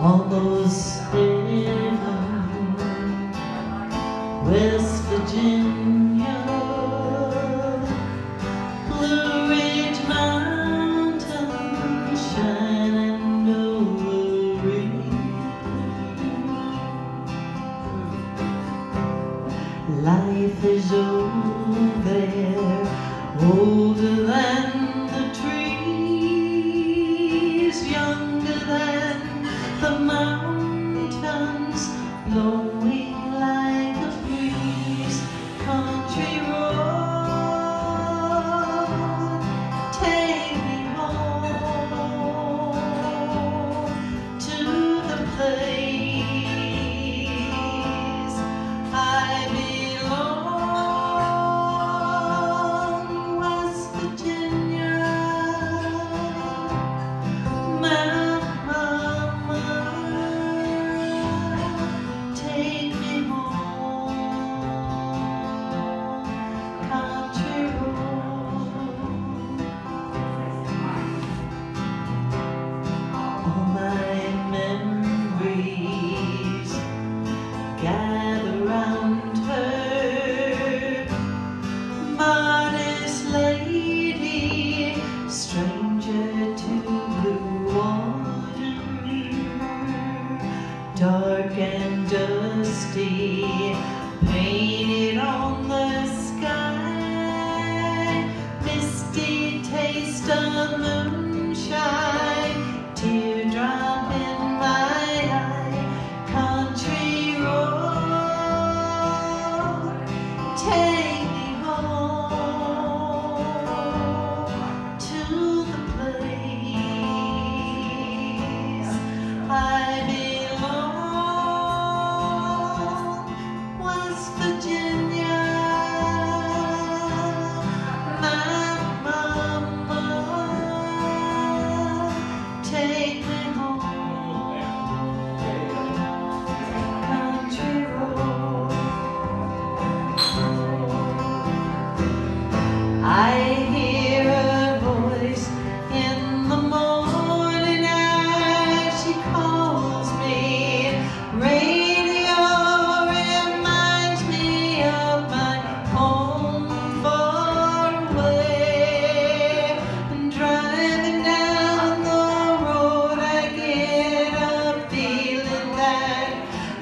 almost heaven, West Virginia, Blue Ridge Mountain, shining over Life is old there, older than just a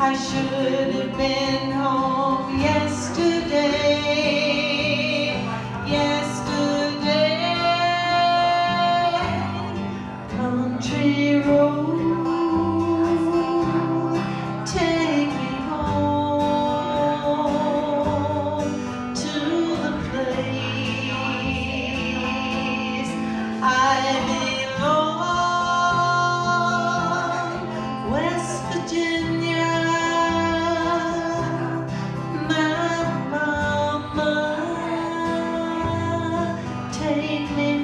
I should have been home yesterday. make you.